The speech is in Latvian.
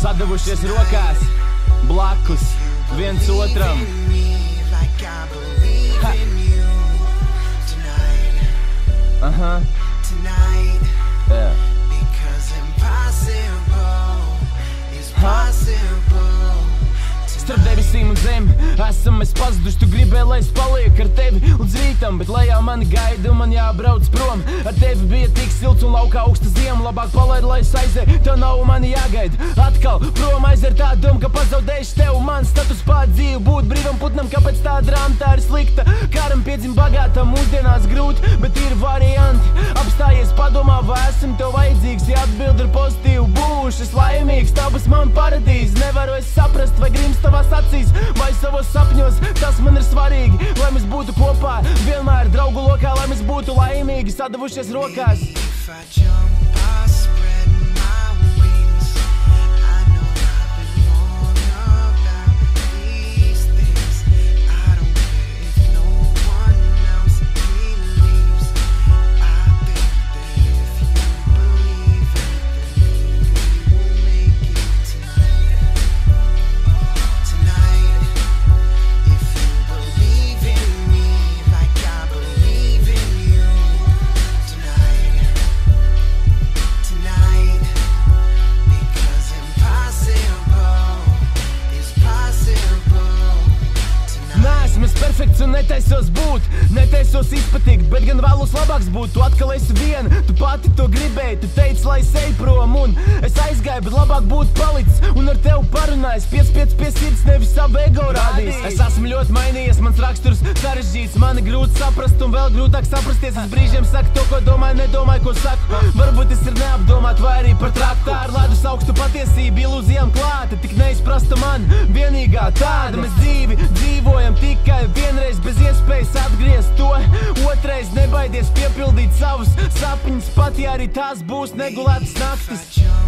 Sadavušies rokās, blakus viens otram. Ha. Aha, Tonight, jā. Esam mēs pazuduši. Tu gribēji, lai es palieku ar tevi līdz rītam, bet lejā mani gaida un man jābrauc prom. Ar tevi bija tik silts un laukā augsta ziema. Labāk palaid, lai es aizēju, tev nav mani jāgaida. Atkal prom aiziet tā doma, ka pazaudējuši tev man status pār dzīvi. Būt brīvam putnam, kāpēc tā drāma tā ir slikta. Karam piedzim bagātam, mūsdienās grūti, bet ir varianti. Apstājies padomā, vai esmu tev vajadzīgs, ja atbild ir pozitīva. Būšu es laimīgs, tā būs man paradīze. Nevaru es saprast, vai grims tavās acīs, savos sapņos. Tas man ir svarīgi, lai mēs būtu kopā. Vienmēr draugu lokā, lai mēs būtu laimīgi, sadavušies rokās. If I jump, perfekts un netaisos būt, netaisos izpatikt, bet gan vēlos labāks būt. Tu atkal esi viena, tu pati to gribēji, tu teici, lai es eju prom, un es aizgāju, bet labāk būtu palicis un ar tevi parunājis. Piespiedz pie sirds, nevis savu ego rādījis. Es esmu ļoti mainījies, mans raksturs sarežģīts, man ir grūti saprast, un vēl grūtāk saprasties. Es brīžiem saku to, ko domāju, nedomāju, ko saku. Varbūt tas ir neapdomāt, vai arī par traku. Tā ir ledus augstu patiesība, ilūzijām klāta, tik neizprasta man. Vienīgā tāda mēs dzīvi tikai vienreiz bez iespējas atgriezt to. Otrais nebaidies piepildīt savus sapņus, pat ja arī tās būs negulētas naktis.